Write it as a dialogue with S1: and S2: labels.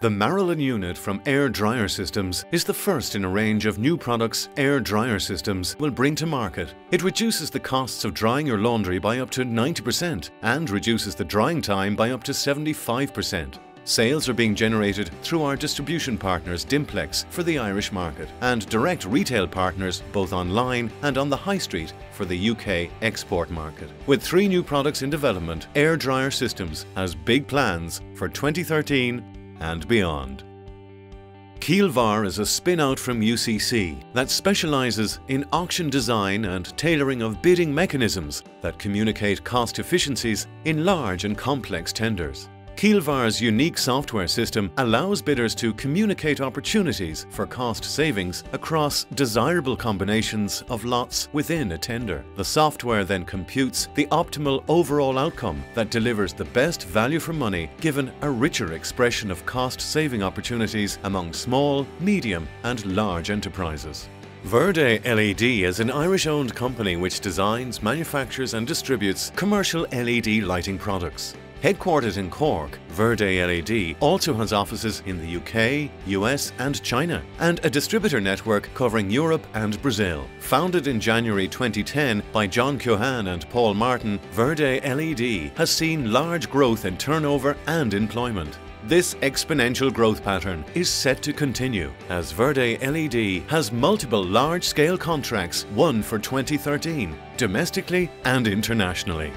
S1: The Marilyn unit from Air Dryer Systems is the first in a range of new products Air Dryer Systems will bring to market. It reduces the costs of drying your laundry by up to 90% and reduces the drying time by up to 75%. Sales are being generated through our distribution partners Dimplex for the Irish market and direct retail partners both online and on the high street for the UK export market. With three new products in development, Air Dryer Systems has big plans for 2013 and beyond. Keelvar is a spin-out from UCC that specialises in auction design and tailoring of bidding mechanisms that communicate cost efficiencies in large and complex tenders. Keelvar's unique software system allows bidders to communicate opportunities for cost savings across desirable combinations of lots within a tender. The software then computes the optimal overall outcome that delivers the best value for money given a richer expression of cost saving opportunities among small, medium and large enterprises. Verde LED is an Irish-owned company which designs, manufactures and distributes commercial LED lighting products. Headquartered in Cork, Verde LED also has offices in the UK, US and China, and a distributor network covering Europe and Brazil. Founded in January 2010 by John Cohan and Paul Martin, Verde LED has seen large growth in turnover and employment. This exponential growth pattern is set to continue as Verde LED has multiple large-scale contracts won for 2013, domestically and internationally.